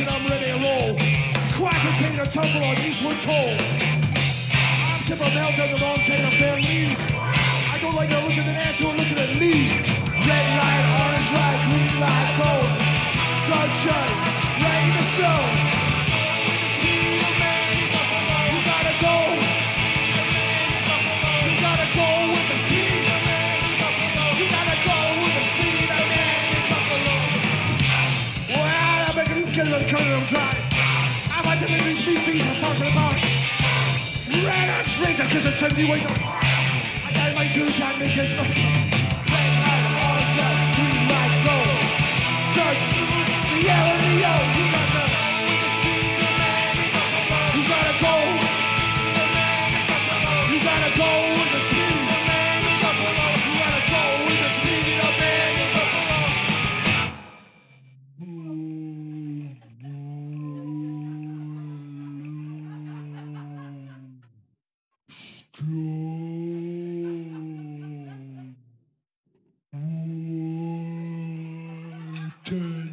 and I'm ready to roll. Crisis taking a tumble on Eastwood Toll. I'm sipping a meltdown, the wrong side of family. I don't like to look at the answer, I'm looking at me. Get on color of drive. I want to live these beat feet and falls apart. Red and stranger, cause it's time to wake up. I got my two cat me kiss my red light, orange light, green light, gold. Search the yellow. Strong. Ten.